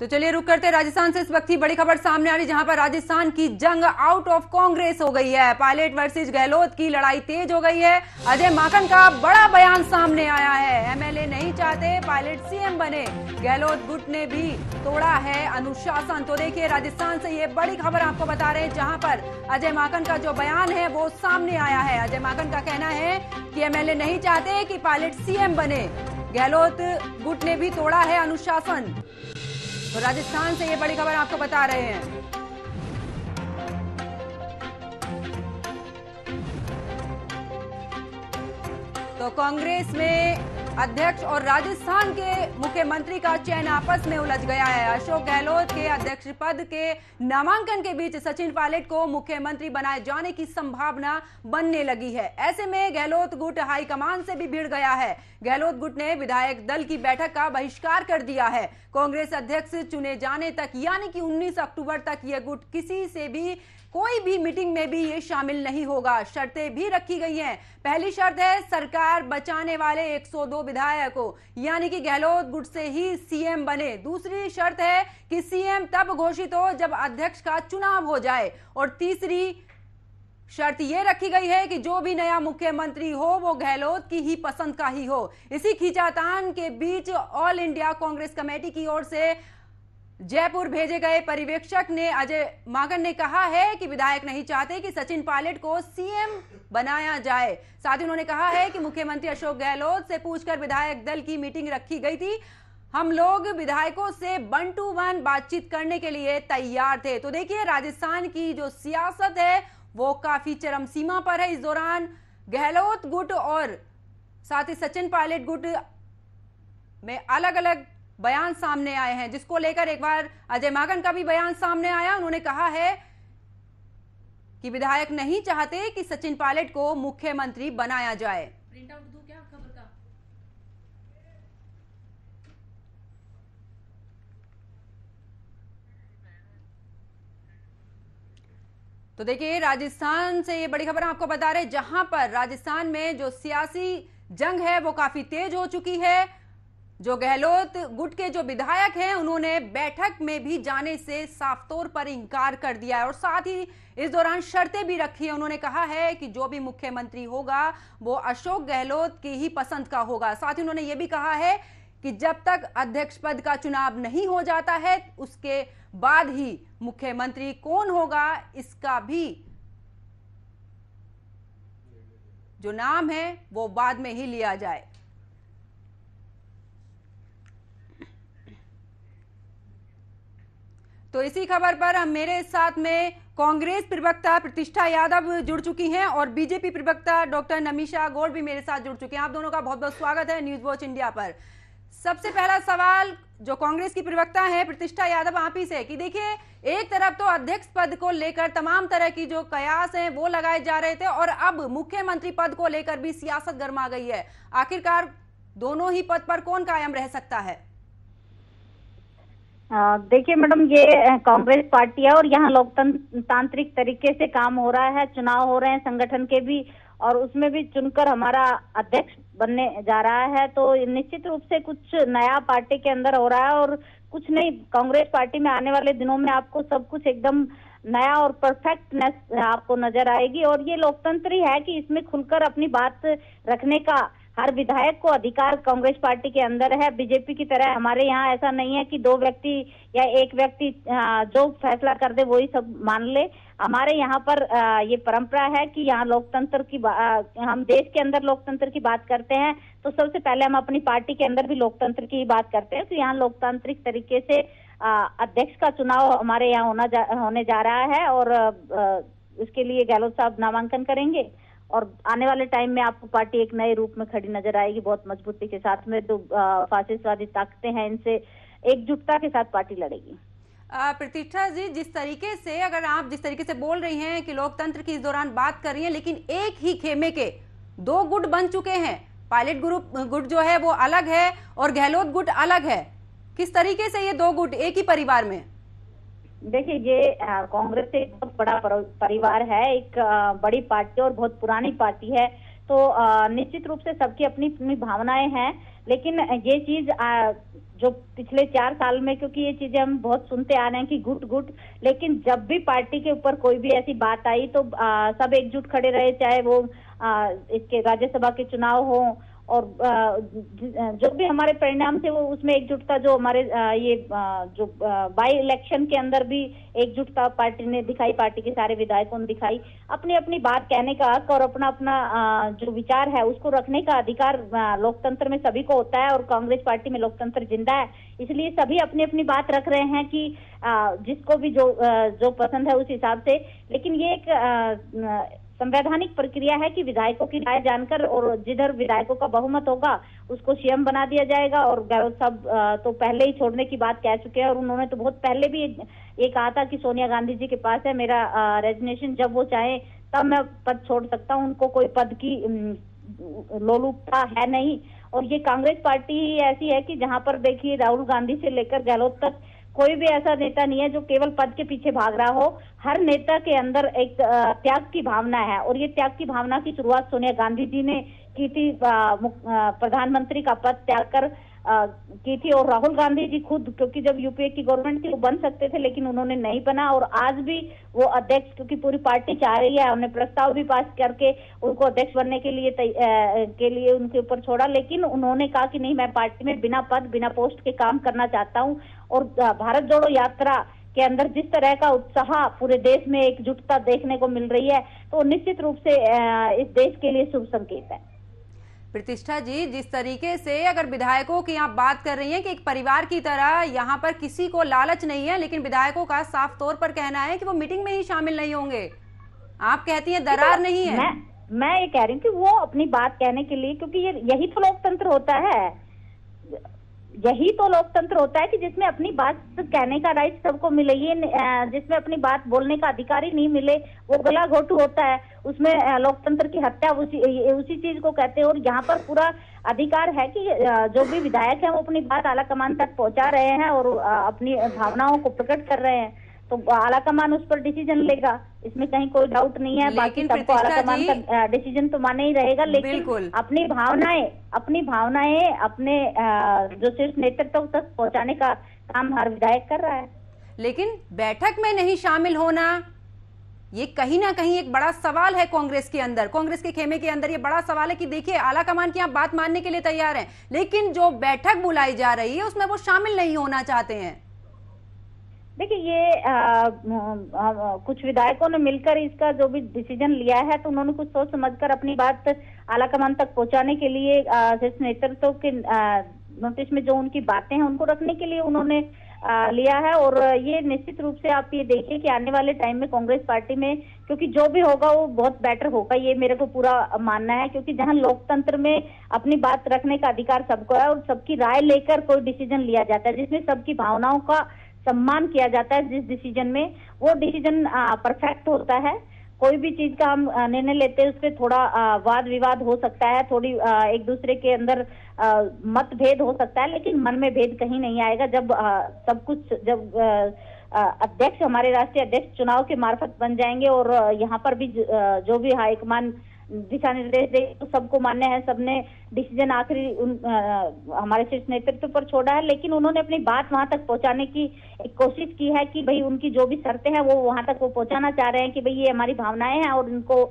तो चलिए रुक करते राजस्थान से इस वक्त की बड़ी खबर सामने आ रही, जहाँ पर राजस्थान की जंग आउट ऑफ़ कांग्रेस हो गई है। पायलट वर्सेस गहलोत की लड़ाई तेज हो गई है। अजय माकन का बड़ा बयान सामने आया है। एमएलए नहीं चाहते, पायलट सीएम बने। गहलोत गुट ने भी तोड़ा है अनुशासन। तो देखिए, राजस्थान से ये बड़ी खबर आपको बता रहे हैं, जहाँ पर अजय माकन का जो बयान है, वो सामने आया है। अजय माकन का कहना है कि एमएलए नहीं चाहते कि पायलट सीएम बने। गहलोत गुट ने भी तोड़ा है अनुशासन। तो राजस्थान से ये बड़ी खबर आपको बता रहे हैं। तो कांग्रेस में अध्यक्ष और राजस्थान के मुख्यमंत्री का चयन आपस में उलझ गया है। अशोक गहलोत के अध्यक्ष पद के नामांकन के बीच सचिन पायलट को मुख्यमंत्री बनाए जाने की संभावना बनने लगी है। ऐसे में गहलोत गुट हाईकमान से भी भिड़ गया है। गहलोत गुट ने विधायक दल की बैठक का बहिष्कार कर दिया है। कांग्रेस अध्यक्ष चुने जाने तक, यानी कि 19 अक्टूबर तक यह गुट किसी से भी कोई भी मीटिंग में भी ये शामिल नहीं होगा। शर्तें भी रखी गई हैं। पहली शर्त है, सरकार बचाने वाले 102 विधायकों यानी कि गहलोत गुट से ही सीएम बने। दूसरी शर्त है कि सीएम तब घोषित हो जब अध्यक्ष का चुनाव हो जाए। और तीसरी शर्त यह रखी गई है कि जो भी नया मुख्यमंत्री हो, वो गहलोत की ही पसंद का ही हो। इसी खींचातान के बीच ऑल इंडिया कांग्रेस कमेटी की ओर से जयपुर भेजे गए पर्यवेक्षक ने अजय मागन ने कहा है कि विधायक नहीं चाहते कि सचिन पायलट को सीएम बनाया जाए। साथ ही उन्होंने कहा है कि मुख्यमंत्री अशोक गहलोत से पूछकर विधायक दल की मीटिंग रखी गई थी। हम लोग विधायकों से वन टू वन बातचीत करने के लिए तैयार थे। तो देखिए, राजस्थान की जो सियासत है, वो काफ़ी चरम सीमा पर है इस दौरान। गहलोत गुट और साथ ही सचिन पायलट गुट में अलग अलग बयान सामने आए हैं जिसको लेकर एक बार अजय मागन का भी बयान सामने आया। उन्होंने कहा है कि विधायक नहीं चाहते कि सचिन पायलट को मुख्यमंत्री बनाया जाए। तो देखिए राजस्थान से ये बड़ी खबर आपको बता रहे जहाँ पर राजस्थान में जो सियासी जंग है वो काफ़ी तेज हो चुकी है। जो गहलोत, गुट के जो विधायक हैं, उन्होंने बैठक में भी जाने से साफ़ तौर पर इंकार कर दिया है। और साथ ही इस दौरान शर्तें भी रखी है। उन्होंने कहा है कि जो भी मुख्यमंत्री होगा, वो अशोक गहलोत की ही पसंद का होगा। साथ ही उन्होंने ये भी कहा है कि जब तक अध्यक्ष पद का चुनाव नहीं हो जाता है, उसके बाद ही मुख्यमंत्री कौन होगा, इसका भी जो नाम है, वो बाद में ही लिया जाए। तो इसी खबर पर हम मेरे साथ में कांग्रेस प्रवक्ता प्रतिष्ठा यादव जुड़ चुकी हैं और बीजेपी प्रवक्ता डॉक्टर नमीशा गौड़ भी मेरे साथ जुड़ चुके हैं। आप दोनों का बहुत बहुत स्वागत है न्यूज़ वॉच इंडिया पर। सबसे पहला सवाल, जो कांग्रेस की प्रवक्ता है, प्रतिष्ठा यादव आप ही से कि देखिए, एक तरफ़ तो अध्यक्ष पद को लेकर तमाम तरह की जो कयास हैं, वो लगाए जा रहे थे और अब मुख्यमंत्री पद को लेकर भी सियासत गर्मा गई है। आखिरकार दोनों ही पद पर कौन कायम रह सकता है? देखिए मैडम, ये कांग्रेस पार्टी है और यहाँ लोकतांत्रिक तरीके से काम हो रहा है, चुनाव हो रहे हैं, संगठन के भी और उसमें भी चुनकर हमारा अध्यक्ष बनने जा रहा है। तो निश्चित रूप से कुछ नया पार्टी के अंदर हो रहा है और कुछ नहीं, कांग्रेस पार्टी में आने वाले दिनों में आपको सब कुछ एकदम नया और परफेक्टनेस आपको नज़र आएगी और ये लोकतंत्र ही है कि इसमें खुलकर अपनी बात रखने का हर विधायक को अधिकार कांग्रेस पार्टी के अंदर है। बीजेपी की तरह हमारे यहाँ ऐसा नहीं है कि दो व्यक्ति या एक व्यक्ति जो फैसला कर दे वही सब मान ले। हमारे यहाँ पर ये परंपरा है कि यहाँ लोकतंत्र की हम देश के अंदर लोकतंत्र की बात करते हैं तो सबसे पहले हम अपनी पार्टी के अंदर भी लोकतंत्र की बात करते हैं। तो यहाँ लोकतांत्रिक तरीके से अध्यक्ष का चुनाव हमारे यहाँ होना जा, होने जा रहा है और इसके लिए गहलोत साहब नामांकन करेंगे। और आने वाले टाइम में आपको पार्टी एक नए रूप में खड़ी नज़र आएगी बहुत मजबूती के साथ में तो फासिस्टवादी ताकतें हैं इनसे एकजुटता के साथ पार्टी लड़ेगी। प्रतिष्ठा जी, जिस तरीके से, अगर आप जिस तरीके से बोल रही हैं कि लोकतंत्र की इस दौरान बात कर रही हैं, लेकिन एक ही खेमे के दो गुट बन चुके हैं। पायलट ग्रुप गुट जो है वो अलग है और गहलोत गुट अलग है। किस तरीके से ये दो गुट एक ही परिवार में? देखिए ये कांग्रेस एक बहुत बड़ा परिवार है एक बड़ी पार्टी और बहुत पुरानी पार्टी है। तो निश्चित रूप से सबकी अपनी अपनी भावनाएँ हैं लेकिन ये चीज़ जो पिछले चार साल में क्योंकि ये चीज़ें हम बहुत सुनते आ रहे हैं कि गुट गुट लेकिन जब भी पार्टी के ऊपर कोई भी ऐसी बात आई तो आ, सब एकजुट खड़े रहे चाहे वो आ, इसके राज्यसभा के चुनाव हो और जो भी हमारे परिणाम थे वो उसमें एकजुटता जो हमारे ये जो बाई इलेक्शन के अंदर भी एकजुटता पार्टी ने दिखाई, पार्टी के सारे विधायकों ने दिखाई। अपनी अपनी बात कहने का हक और अपना अपना जो विचार है उसको रखने का अधिकार लोकतंत्र में सभी को होता है और कांग्रेस पार्टी में लोकतंत्र ज़िंदा है। इसलिए सभी अपनी अपनी बात रख रहे हैं कि जिसको भी जो जो पसंद है उस हिसाब से। लेकिन ये एक संवैधानिक प्रक्रिया है कि विधायकों की राय जानकर और जिधर विधायकों का बहुमत होगा, उसको सीएम बना दिया जाएगा और गहलोत साहब तो पहले ही छोड़ने की बात कह चुके हैं और उन्होंने तो बहुत पहले भी ये कहा था कि सोनिया गांधी जी के पास है, मेरा रेजिग्नेशन जब वो चाहे, तब मैं पद छोड़ सकता हूँ, उनको कोई पद की लोलुपता है नहीं। और ये कांग्रेस पार्टी ऐसी है कि जहाँ पर देखिए राहुल गांधी से लेकर गहलोत तक कोई भी ऐसा नेता नहीं है जो केवल पद के पीछे भाग रहा हो। हर नेता के अंदर एक त्याग की भावना है और ये त्याग की भावना की शुरुआत सोनिया गांधी जी ने की थी प्रधानमंत्री का पद त्याग कर की थी और राहुल गांधी जी खुद क्योंकि जब यूपीए की गवर्नमेंट थी वो बन सकते थे लेकिन उन्होंने नहीं बना। और आज भी वो अध्यक्ष क्योंकि पूरी पार्टी चाह रही है उन्हें प्रस्ताव भी पास करके उनको अध्यक्ष बनने के लिए आ, के लिए उनके ऊपर छोड़ा। लेकिन उन्होंने कहा कि नहीं मैं पार्टी में बिना पद बिना पोस्ट के काम करना चाहता हूँ। और भारत जोड़ो यात्रा के अंदर जिस तरह का उत्साह पूरे देश में एकजुटता देखने को मिल रही है तो निश्चित रूप से इस देश के लिए शुभ संकेत है। प्रतिष्ठा जी, जिस तरीके से अगर विधायकों की आप बात कर रही हैं कि एक परिवार की तरह यहाँ पर किसी को लालच नहीं है, लेकिन विधायकों का साफ़ तौर पर कहना है कि वो मीटिंग में ही शामिल नहीं होंगे। आप कहती हैं दरार नहीं है। मैं मैं ये कह रही हूँ कि वो अपनी बात कहने के लिए, क्योंकि ये, यही तो लोकतंत्र होता है। यही तो लोकतंत्र होता है कि जिसमें अपनी बात कहने का राइट सबको मिले, ये जिसमें अपनी बात बोलने का अधिकार ही नहीं मिले, वो गला घोटू होता है। उसमें लोकतंत्र की हत्या उसी उसी चीज़ को कहते हैं और यहाँ पर पूरा अधिकार है कि जो भी विधायक है वो अपनी बात आला कमान तक पहुँचा रहे हैं और अपनी भावनाओं को प्रकट कर रहे हैं। तो आला कमान उस पर डिसीज़न लेगा। इसमें कहीं कोई डाउट नहीं है बाकी सबको आला कमान का डिसीज़न तो माने ही रहेगा लेकिन अपनी भावनाएँ अपनी भावनाएँ अपने जो सिर्फ़ नेतृत्व तक पहुँचाने का काम हर विधायक कर रहा है। लेकिन बैठक में नहीं शामिल होना ये कहीं ना कहीं एक बड़ा सवाल है कांग्रेस के अंदर। कांग्रेस के खेमे के अंदर ये बड़ा सवाल है कि देखिए आला कमान की आप बात मानने के लिए तैयार हैं लेकिन जो बैठक बुलाई जा रही है उसमें वो शामिल नहीं होना चाहते हैं। देखिए ये आ, आ, कुछ विधायकों ने मिलकर इसका जो भी डिसीज़न लिया है तो उन्होंने कुछ सोच समझकर अपनी बात आला कमान तक पहुँचाने के लिए नेतृत्व के नोटिस में जो उनकी बातें हैं उनको रखने के लिए उन्होंने आ, लिया है। और ये निश्चित रूप से आप ये देखिए कि आने वाले टाइम में कांग्रेस पार्टी में क्योंकि जो भी होगा वो बहुत बेटर होगा ये मेरे को पूरा मानना है। क्योंकि जहाँ लोकतंत्र में अपनी बात रखने का अधिकार सबको है और सबकी राय लेकर कोई डिसीज़न लिया जाता है जिसमें सबकी भावनाओं का सम्मान किया जाता है जिस डिसीज़न में, वो डिसीज़न परफेक्ट होता है। कोई भी चीज़ का हम निर्णय लेते हैं उसपे थोड़ा वाद विवाद हो सकता है, थोड़ी एक दूसरे के अंदर मतभेद हो सकता है, लेकिन मन में भेद कहीं नहीं आएगा। जब सब कुछ, जब अध्यक्ष, हमारे राष्ट्रीय अध्यक्ष चुनाव के मार्फत बन जाएँगे और यहाँ पर भी जो भी हाईकमान दिशा निर्देश दे तो सबको मान्य है, सबने डिसीज़न आखिरी हमारे शीर्ष नेतृत्व पर छोड़ा है, लेकिन उन्होंने अपनी बात वहाँ तक पहुँचाने की एक कोशिश की है कि भाई उनकी जो भी शर्तें हैं, वो वहाँ तक वो पहुंचाना चाह रहे हैं कि भाई ये हमारी भावनाएँ हैं और इनको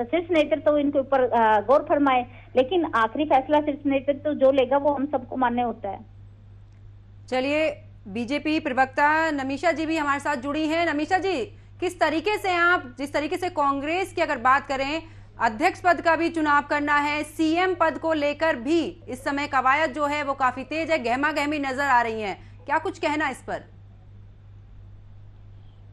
शीर्ष नेतृत्व इनके ऊपर गौर फरमाए, लेकिन आखिरी फैसला शीर्ष नेतृत्व जो लेगा, वो हम सबको मान्य होता है। चलिए, बीजेपी प्रवक्ता नमीशा जी भी हमारे साथ जुड़ी हैं। नमीशा जी, किस तरीके से आप, जिस तरीके से कांग्रेस की अगर बात करें अध्यक्ष पद का भी चुनाव करना है। सीएम पद को लेकर भी इस समय कवायद जो है वो काफ़ी तेज है गहमा गहमी नज़र आ रही है। क्या कुछ कहना इस पर?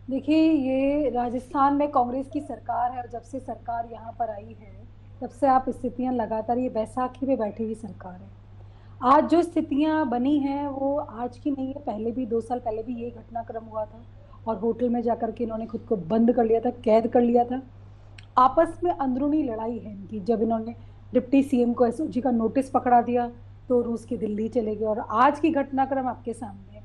देखिए, ये राजस्थान में कांग्रेस की सरकार है और जब से सरकार यहाँ पर आई है, तब से आप स्थितियाँ लगातार ये बैसाखी में बैठी हुई सरकार है। आज जो स्थितियाँ बनी हैं, वो आज की नहीं है, पहले भी, दो साल पहले भी ये घटनाक्रम हुआ था और होटल में जाकर के इन्होंने खुद को बंद कर लिया था, कैद कर लिया था। आपस में अंदरूनी लड़ाई है इनकी। जब इन्होंने डिप्टी सीएम को एसओजी का नोटिस पकड़ा दिया तो रूस की दिल्ली चले गए। और आज की घटनाक्रम आपके सामने है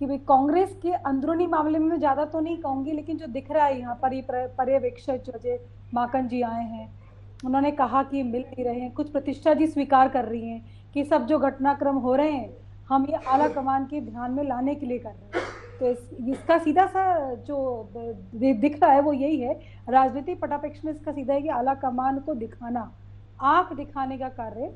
कि भाई कांग्रेस के अंदरूनी मामले में ज़्यादा तो नहीं कहूँगी लेकिन जो दिख रहा है यहाँ पर ये पर्यवेक्षक जो माकन जी आए हैं उन्होंने कहा कि मिल नहीं रहे हैं कुछ प्रतिष्ठा जी स्वीकार कर रही हैं कि सब जो घटनाक्रम हो रहे हैं हम ये आला कमान के ध्यान में लाने के लिए कर रहे हैं। तो इस, इसका सीधा सा जो दिख रहा है वो यही है राजनीतिक पटापेक्ष में इसका सीधा है कि आला कमान को दिखाना, आँख दिखाने का कार्य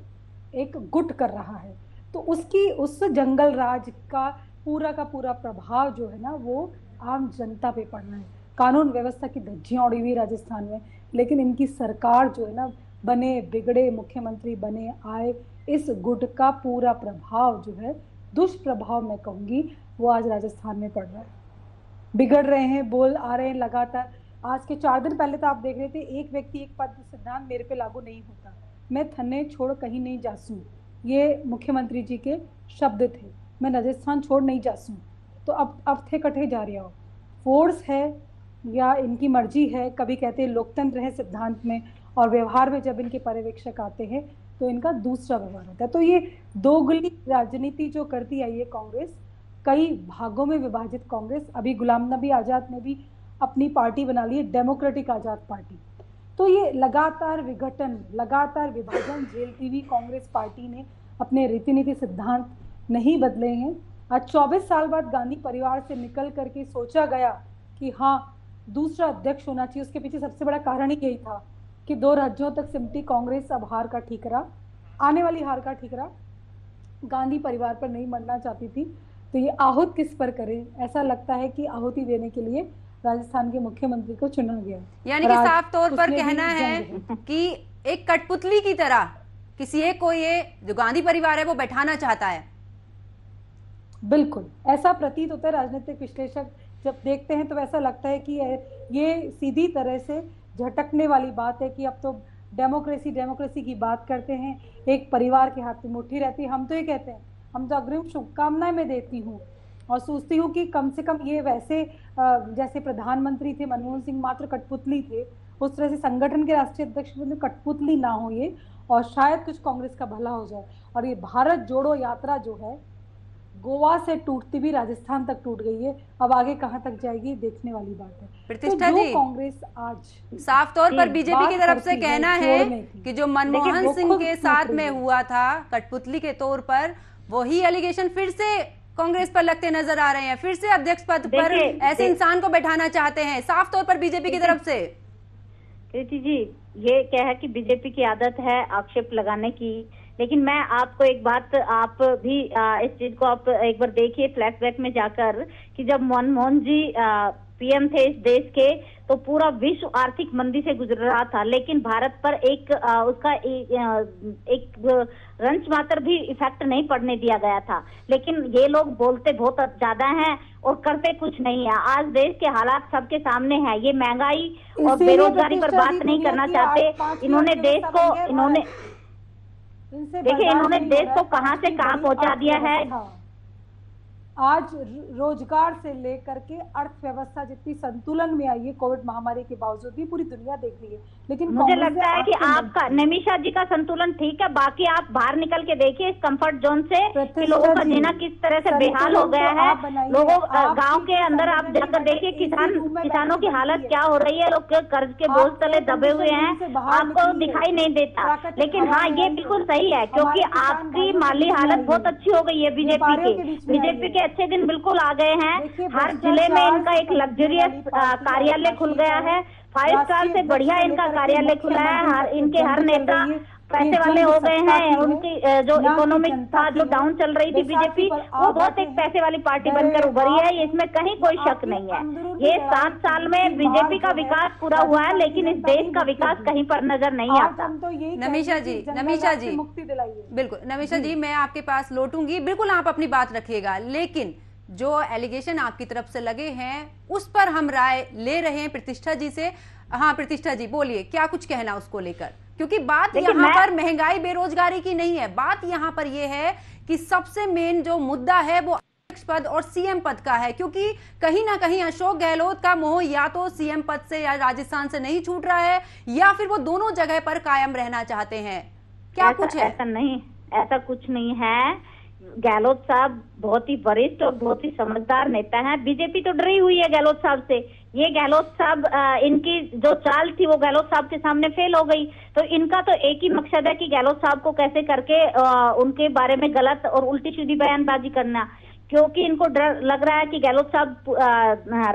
एक गुट कर रहा है। तो उसकी, उस जंगल राज का पूरा का पूरा प्रभाव जो है ना, वो आम जनता पे पड़ रहा है। कानून व्यवस्था की धज्जियाँ उड़ी हुई राजस्थान में, लेकिन इनकी सरकार जो है ना, बने, बिगड़े, मुख्यमंत्री बने, आए, इस गुट का पूरा प्रभाव जो है, दुष्प्रभाव मैं कहूँगी, वो आज राजस्थान में पड़ रहा है। बिगड़ रहे हैं, बोल आ रहे हैं, लगातार आज के चार दिन पहले तो आप देख रहे थे, एक व्यक्ति, एक पद सिद्धांत मेरे पे लागू नहीं होता। मैं थन्ने छोड़ कहीं नहीं जासूँ। ये मुख्यमंत्री जी के शब्द थे। मैं राजस्थान छोड़ नहीं जासूँ। तो अब अब थे कटे जा रहा हो। फोर्स है या इनकी मर्ज़ी है, कभी कहते हैं लोकतंत्र है सिद्धांत में, और व्यवहार में जब इनके पर्यवेक्षक आते हैं तो इनका दूसरा व्यवहार होता है। तो ये दोगली राजनीति जो करती आई है कांग्रेस, कई भागों में विभाजित कांग्रेस, अभी गुलाम नबी आज़ाद ने भी अपनी पार्टी बना ली है डेमोक्रेटिक आज़ाद पार्टी। तो ये लगातार विघटन, लगातार विभाजन झेलती हुई कांग्रेस पार्टी ने अपने रीति नीति सिद्धांत नहीं बदले हैं। आज 24 साल बाद गांधी परिवार से निकल करके सोचा गया कि हाँ दूसरा अध्यक्ष होना चाहिए, उसके पीछे सबसे बड़ा कारण ही यही था कि दो राज्यों तक सिमटी कांग्रेस अब हार का ठीकरा, आने वाली हार का ठीकरा गांधी परिवार पर नहीं मरना चाहती थी। तो ये आहुत किस पर करें? ऐसा लगता है कि आहुति देने के लिए राजस्थान के मुख्यमंत्री को चुना गया। यानी कि साफ़ तौर पर कहना है कि एक कठपुतली की तरह किसी एक को ये जो गांधी परिवार है वो बैठाना चाहता है। बिल्कुल। ऐसा प्रतीत होता है राजनीतिक विश्लेषक। जब देखते हैं तो ऐसा लगता है कि ये सीधी तरह से झटकने वाली बात है कि अब तो डेमोक्रेसी डेमोक्रेसी की बात करते हैं। एक परिवार के हाथ में मुट्ठी रहती है। हम तो ये कहते हैं हम तो अग्रिम शुभकामनाएँ मैं देती हूँ। और सोचती हूँ कि कम से कम ये वैसे जैसे प्रधानमंत्री थे मनमोहन सिंह मात्र कठपुतली थे उस तरह से संगठन के राष्ट्रीय अध्यक्ष में कठपुतली ना हो ये और शायद कुछ कांग्रेस का भला हो जाए। और ये भारत जोड़ो यात्रा जो है गोवा से टूटती भी राजस्थान तक टूट गई है। अब आगे कहाँ तक जाएगी देखने वाली बात है। प्रतिष्ठा तो जी कांग्रेस आज साफ़ तौर पर बीजेपी की तरफ़ से कहना है कि। जो मनमोहन सिंह के साथ में हुआ था कठपुतली के तौर पर वही एलिगेशन फिर से कांग्रेस पर लगते नज़र आ रहे हैं। फिर से अध्यक्ष पद पर ऐसे इंसान को बैठाना चाहते हैं। साफ़ तौर पर बीजेपी की तरफ़ से। प्रीति जी ये क्या है कि बीजेपी की आदत है आक्षेप लगाने की। लेकिन मैं आपको एक बात आप भी आ, इस चीज़ को आप एक बार देखिए फ्लैशबैक में जाकर कि जब मनमोहन जी पीएम थे इस देश के तो पूरा विश्व आर्थिक मंदी से गुजर रहा था। लेकिन भारत पर एक आ, उसका एक, एक रंच मात्र भी इफ़ेक्ट नहीं पड़ने दिया गया था। लेकिन ये लोग बोलते बहुत ज़्यादा हैं और करते कुछ नहीं है। आज देश के हालात सबके सामने है। ये महँगाई और बेरोजगारी पर बात नहीं करना चाहते। इन्होंने देश को इन्होंने देखिए इन्होंने देश को कहाँ से कहाँ पहुँचा दिया है? आज रोज़गार से लेकर के अर्थव्यवस्था जितनी संतुलन में आई है कोविड महामारी के बावजूद भी पूरी दुनिया देख रही है। लेकिन मुझे लगता है कि आपका नमीशा जी का संतुलन ठीक है बाकी आप बाहर निकल के देखिए इस कंफर्ट जोन से कि लोगों का जीना किस तरह से बेहाल हो गया है। लोगों गाँव के अंदर आप जाकर देखिए किसान किसानों की हालत क्या हो रही है लोग कर्ज के बोझ तले दबे हुए हैं आपको दिखाई नहीं देता। लेकिन हाँ ये बिल्कुल सही है क्योंकि आपकी माली हालत बहुत अच्छी हो गई है बीजेपी की। बीजेपी के अच्छे दिन बिल्कुल आ गए हैं। हर ज़िले में इनका एक लग्जरियस कार्यालय खुल गया है। फाइव स्टार से बढ़िया इनका कार्यालय खुला है। हर इनके हर नेता पैसे वाले हो गए हैं उनकी जो इकोनॉमिक था जो डाउन चल रही थी बीजेपी वो बहुत एक पैसे वाली पार्टी बनकर उभरी है इसमें कहीं कोई शक नहीं है। ये सात साल में बीजेपी का विकास पूरा हुआ है लेकिन इस देश का विकास कहीं पर नज़र नहीं आता तो नमीशा जी नमीशा जी। मुक्ति दिलाई बिल्कुल नमीशा जी। मैं आपके पास लौटूँगी। बिल्कुल आप अपनी बात रखिएगा लेकिन जो एलिगेशन आपकी तरफ़ से लगे हैं उस पर हम राय ले रहे हैं प्रतिष्ठा जी से। हाँ प्रतिष्ठा जी बोलिए क्या कुछ कहना उसको लेकर? क्योंकि बात यहाँ पर महँगाई बेरोजगारी की नहीं है। बात यहाँ पर यह है कि सबसे मेन जो मुद्दा है वो अध्यक्ष पद और सीएम पद का है क्योंकि कहीं ना कहीं अशोक गहलोत का मोह या तो सीएम पद से या राजस्थान से नहीं छूट रहा है या फिर वो दोनों जगह पर कायम रहना चाहते हैं। क्या कुछ है? ऐसा नहीं ऐसा कुछ नहीं है। गहलोत साहब बहुत ही वरिष्ठ और बहुत ही समझदार नेता हैं। बीजेपी तो डरी हुई है गहलोत साहब से। ये गहलोत साहब इनकी जो चाल थी वो गहलोत साहब के सामने फेल हो गई। तो इनका तो एक ही मकसद है कि गहलोत साहब को कैसे करके आ, उनके बारे में गलत और उल्टी सीधी बयानबाजी करना। क्योंकि इनको डर लग रहा है कि गहलोत साहब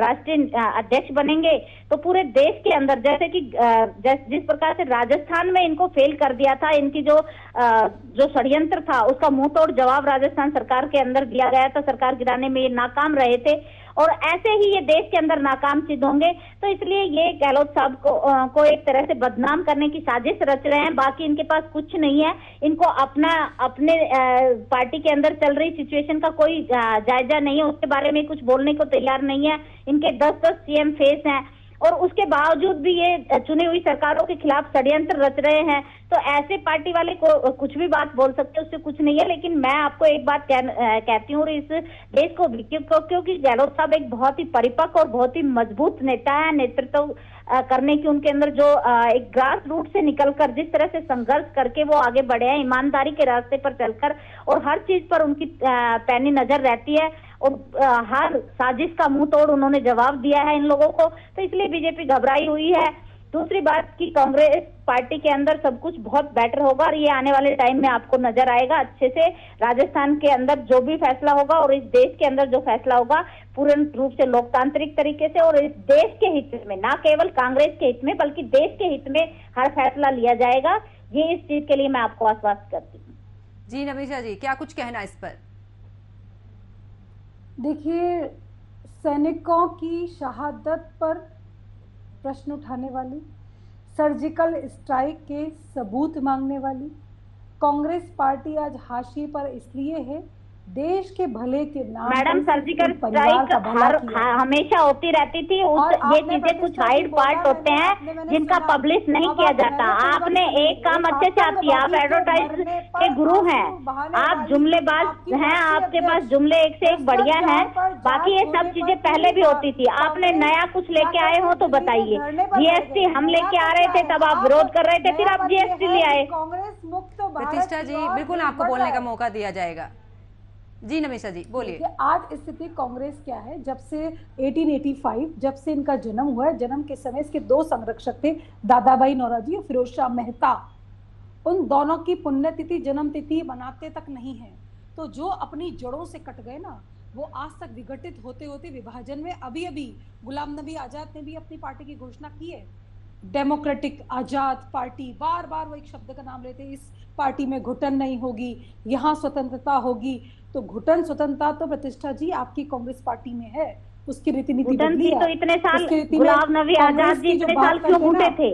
राष्ट्रीय अध्यक्ष बनेंगे तो पूरे देश के अंदर, जैसे कि जैस- प्रकार से राजस्थान में इनको फेल कर दिया था, इनकी जो जो षड़यंत्र था, उसका मुँह तोड़ जवाब राजस्थान सरकार के अंदर दिया गया था, सरकार गिराने में ये नाकाम रहे थे। और ऐसे ही ये देश के अंदर नाकाम सिद्ध होंगे। तो इसलिए ये गहलोत साहब को को एक तरह से बदनाम करने की साजिश रच रहे हैं। बाकी इनके पास कुछ नहीं है। इनको अपना, अपने पार्टी के अंदर चल रही सिचुएशन का कोई जायजा नहीं है। उसके बारे में कुछ बोलने को तैयार नहीं है। इनके दस दस सीएम फेस हैं। और उसके बावजूद भी ये चुनी हुई सरकारों के खिलाफ षड्यंत्र रच रहे हैं। तो ऐसे पार्टी वाले को कुछ भी बात बोल सकते हैं उससे कुछ नहीं है लेकिन मैं आपको एक बात कह, कहती हूँ इस देश को क्योंकि गहलोत साहब एक बहुत ही परिपक्व और बहुत ही मज़बूत नेता है नेतृत्व करने की उनके अंदर जो एक ग्रास रूट से निकलकर जिस तरह से संघर्ष करके वो आगे बढ़े हैं ईमानदारी के रास्ते पर चलकर और हर चीज़ पर उनकी पैनी नज़र रहती है। और हर साजिश का मुँह तोड़ उन्होंने जवाब दिया है इन लोगों को। तो इसलिए बीजेपी घबराई हुई है। दूसरी बात कि कांग्रेस पार्टी के अंदर सब कुछ बहुत बेटर होगा और ये आने वाले टाइम में आपको नज़र आएगा अच्छे से। राजस्थान के अंदर जो भी फैसला होगा और इस देश के अंदर जो फैसला होगा, पूर्ण रूप से लोकतांत्रिक तरीके से और इस देश के हित में, ना केवल कांग्रेस के हित में, बल्कि देश के हित में हर फैसला लिया जाएगा। ये इस चीज़ के लिए मैं आपको आश्वस्त करती हूँ। जी नमीशा जी, क्या कुछ कहना इस पर? देखिए, सैनिकों की शहादत पर प्रश्न उठाने वाली, सर्जिकल स्ट्राइक के सबूत मांगने वाली, कांग्रेस पार्टी आज हाशिए पर इसलिए है देश के भले के नाम मैडम सर्जिकल स्ट्राइक हर हाँ, हमेशा होती रहती थी। उस ये चीज़ें कुछ हाइड पार्ट होते हैं जिनका पब्लिश नहीं किया जाता। आपने एक काम अच्छे से किया आप एडवर्टाइज के गुरु हैं। आप जुमलेबाज हैं आपके पास जुमले एक से एक बढ़िया हैं। बाकी ये सब चीज़ें पहले भी होती थी। आपने नया कुछ लेके आए हो तो बताइए। जीएसटी हम लेके आ रहे थे तब आप विरोध कर रहे थे फिर आप जीएसटी ले आए। कांग्रेस मुक्त प्रतिष्ठा जी बिल्कुल आपको बोलने का मौका दिया जाएगा। जी, नमीशा जी, बोलिए। आज स्थिति कांग्रेस क्या है? जब से 1885 जब से इनका जन्म हुआ है, जन्म के समय इसके दो संरक्षक थे दादाबाई नौराजी और फिरोज शाह मेहता। उन दोनों की पुण्यतिथि जन्म तिथि मनाते तक नहीं है। तो जो अपनी जड़ों से कट गए ना, वो आज तक विघटित होते होते विभाजन में अभी अभी गुलाम नबी आज़ाद ने भी अपनी पार्टी की घोषणा की है। डेमोक्रेटिक आज़ाद पार्टी बार बार वो एक शब्द का नाम लेते इस पार्टी में घुटन नहीं होगी यहाँ स्वतंत्रता होगी। तो घुटन स्वतंत्रता तो प्रतिष्ठा जी आपकी कांग्रेस पार्टी में है उसकी रीति नीति तो इतने साल गुलाम नबी आज़ाद जी इतने साल क्यों घूटे थे?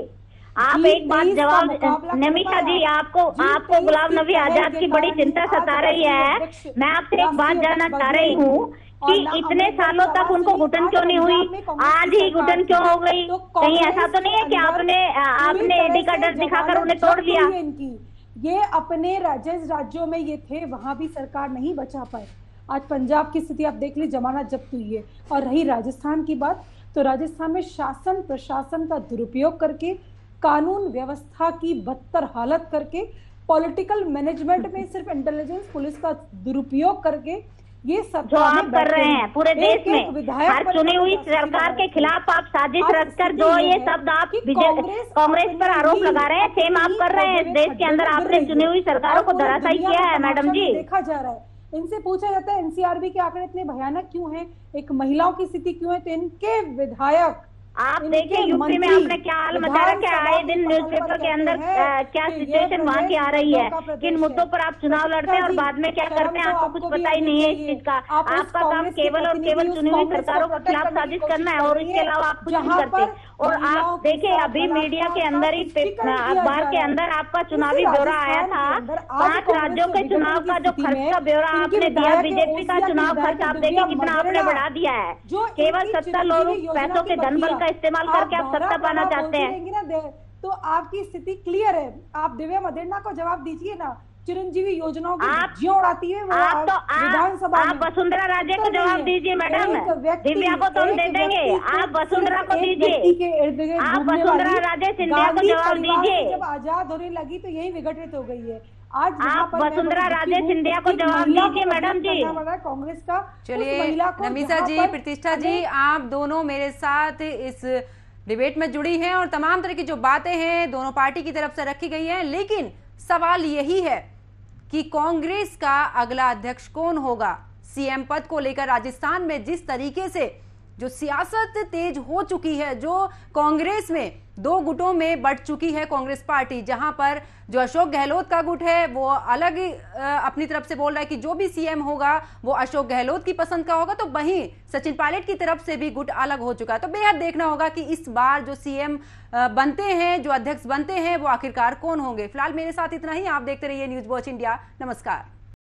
आप एक बात जवाब नमिता जी आपको आपको गुलाम नबी आज़ाद की बड़ी चिंता सता रही है। मैं आपसे एक बात जानना चाह रही हूँ कि इतने सालों तक उनको घुटन क्यों नहीं हुई? आज ही घुटन क्यों हो गई? तो कहीं ऐसा तो नहीं है कि आपने आपने एडी से कार्ड दिखाकर उन्हें तोड़ है ये अपने राज्य राज्यों में ये थे वहाँ भी सरकार नहीं बचा पाए आज पंजाब की स्थिति आप देख ली जमानत जब्त हुई है। और रही राजस्थान की बात तो राजस्थान में शासन प्रशासन का दुरुपयोग करके कानून व्यवस्था की बदतर हालत करके पॉलिटिकल मैनेजमेंट में सिर्फ़ इंटेलिजेंस पुलिस का दुरुपयोग करके ये सब जो आप कर रहे हैं पूरे देश में। हर चुनी हुई सरकार के खिलाफ आप साजिश रचकर जो ये शब्द आप कांग्रेस पर आरोप लगा रहे हैं सेम आप कर रहे हैं। देश के अंदर आपने चुनी हुई सरकारों को पूरी धराशायी किया है मैडम जी। देखा जा रहा है। इनसे पूछा जाता है एनसीआरबी के आंकड़े इतने भयानक क्यों हैं? एक महिलाओं की स्थिति क्यों है? तो इनके विधायक आप देखिए यूपी में आपने क्या हाल मचा रखा है आए दिन न्यूज़पेपर के अंदर क्या सिचुएशन वहाँ की आ रही है? किन मुद्दों पर आप चुनाव लड़ते हैं और बाद में क्या करते हैं? तो आपको कुछ पता ही नहीं है इस चीज़ का। आपका काम केवल और केवल चुनी हुई सरकारों को खिलाफ साजिश करना है और इसके अलावा आप कुछ नहीं करते। और आप के देखिए अभी मीडिया के अंदर ही अखबार के अंदर आपका चुनावी ब्यौरा आया था। पाँच राज्यों के चुनाव का जो खर्च का ब्यौरा आपने दिया बीजेपी का चुनाव खर्च आप देखिए कितना आपने बढ़ा दिया है। केवल इनकी सत्ता लोग पैसों के धन बल। का इस्तेमाल करके आप सत्ता पाना चाहते हैं। तो आपकी स्थिति क्लियर है। आप दिव्या मदेरना को जवाब दीजिए ना। चिरंजीवी योजनाओं की आप- धज्जियाँ उड़ाती है वो आप तो आप विधानसभा आप वसुंधरा राजे को जवाब दीजिए मैडम। दिव्या को तो हम दे देंगे। आप वसुंधरा को दीजिए। आप वसुंधरा राजे सिंधिया को जवाब दीजिए। जब आज़ाद होने लगी तो यही विघटित हो गई है। आज आप वसुंधरा राजे सिंधिया को जवाब दीजिए, मैडम जी। कांग्रेस का। चलिए महिला को नमिता जी प्रतिष्ठा जी आप दोनों मेरे साथ इस डिबेट में जुड़ी हैं और तमाम तरह की जो बातें हैं दोनों पार्टी की तरफ़ से रखी गई हैं। लेकिन सवाल यही है कि कांग्रेस का अगला अध्यक्ष कौन होगा? सीएम पद को लेकर राजस्थान में जिस तरीके से जो सियासत तेज हो चुकी है, जो कांग्रेस में दो गुटों में बट चुकी है कांग्रेस पार्टी, जहाँ पर जो अशोक गहलोत का गुट है, वो अलग अपनी तरफ़ से बोल रहा है कि जो भी सीएम होगा, वो अशोक गहलोत की पसंद का होगा तो वहीं सचिन पायलट की तरफ़ से भी गुट अलग हो चुका है। तो बेहद देखना होगा कि इस बार जो सीएम बनते हैं, जो अध्यक्ष बनते हैं, वो आखिरकार कौन होंगे। फ़िलहाल मेरे साथ इतना ही, आप देखते रहिए न्यूज़ वॉच इंडिया। नमस्कार।